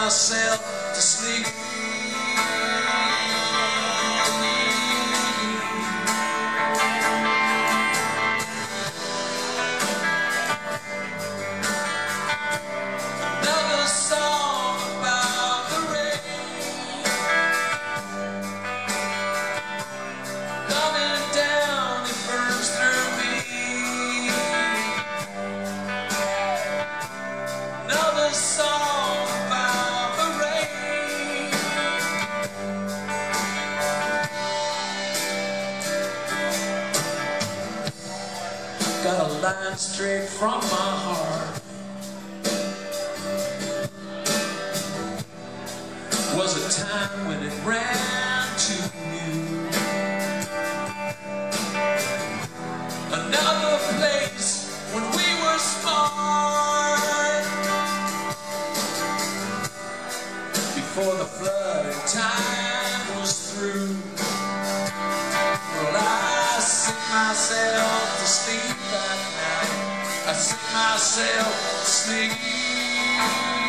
Myself to sleep. Line straight from my heart. Was a time when it ran myself to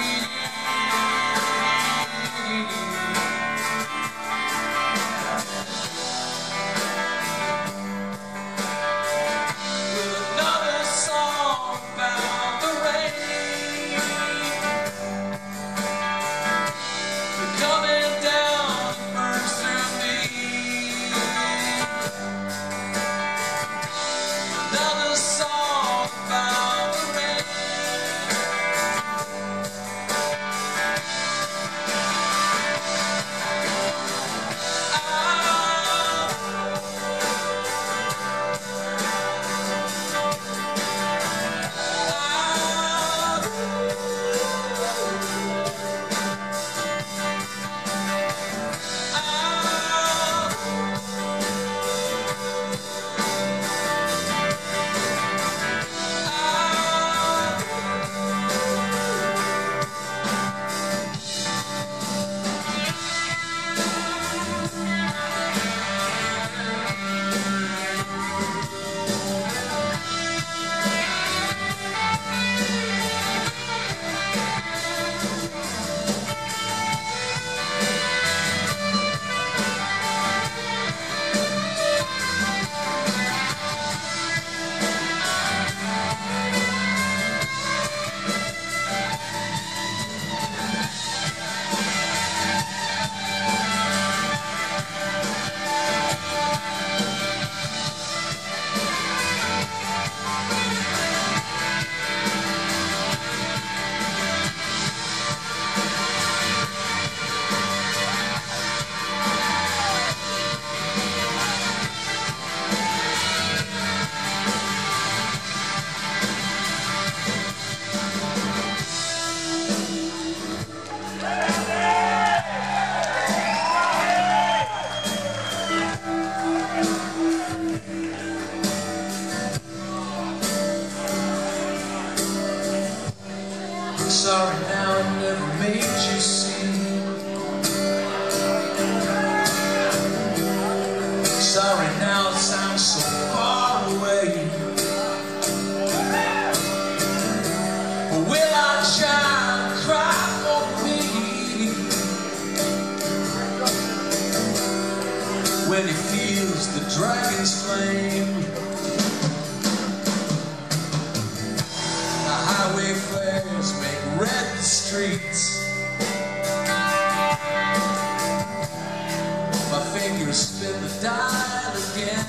Sorry now I never made you see. Sorry now it sounds so far away. But will our child cry for me when he feels the dragon's flame? Make red the streets. My fingers spin the dial again.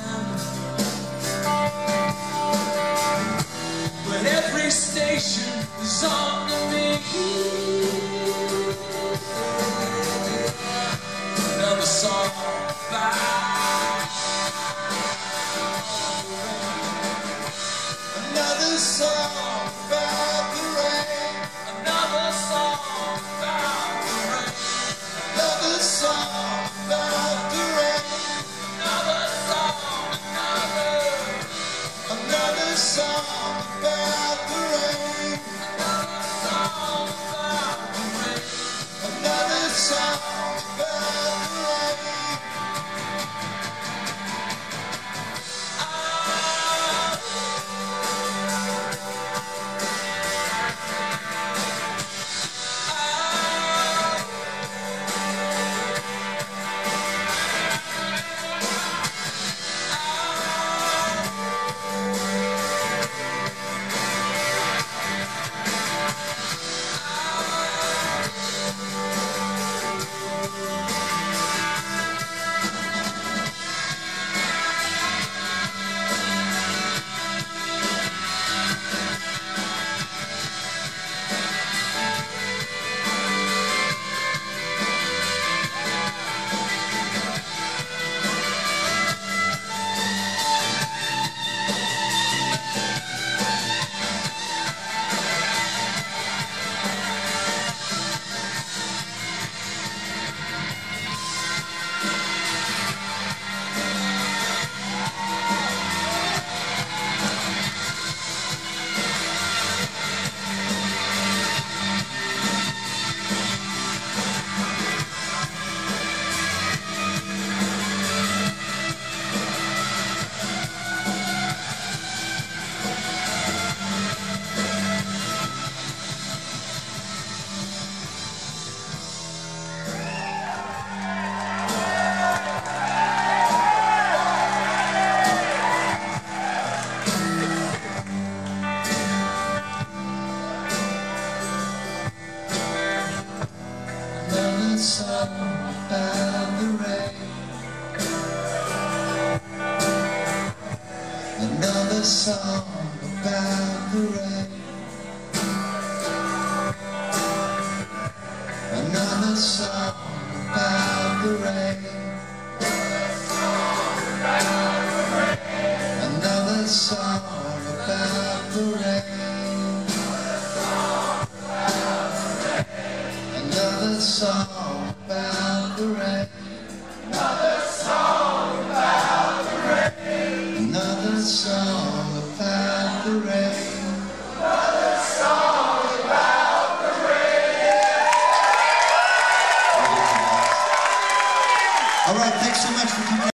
But every station is on to me. Another song rain. Another song song